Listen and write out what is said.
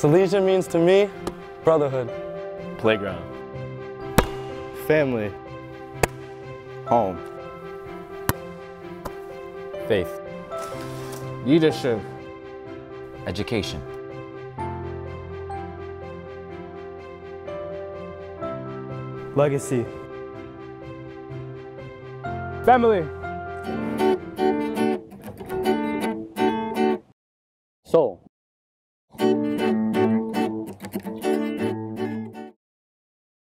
Silesia means to me brotherhood. Playground. Family. Home. Faith. Leadership. Education. Legacy. Family. Soul.